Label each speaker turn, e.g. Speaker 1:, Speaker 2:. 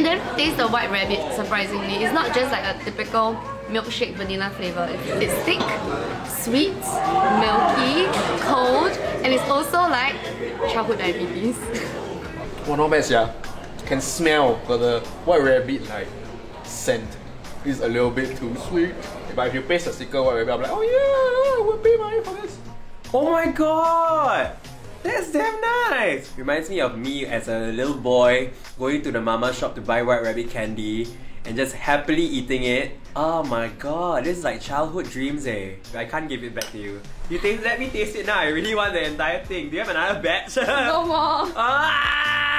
Speaker 1: taste the white rabbit, surprisingly. It's not just like a typical milkshake vanilla flavor. It's thick, sweet, milky, cold, and it's also like childhood diabetes.
Speaker 2: Well, not bad, yeah. Can smell got the white rabbit like scent. It's a little bit too sweet. But if you paste the sticker white rabbit, I'm like, oh yeah, I will pay money for this.
Speaker 3: Oh my god! That's damn nice! Reminds me of me as a little boy going to the mama shop to buy white rabbit candy and just happily eating it. Oh my god, this is like childhood dreams eh. I can't give it back to you. You taste, let me taste it now, I really want the entire thing. Do you have another batch?
Speaker 1: no more!
Speaker 3: Ah!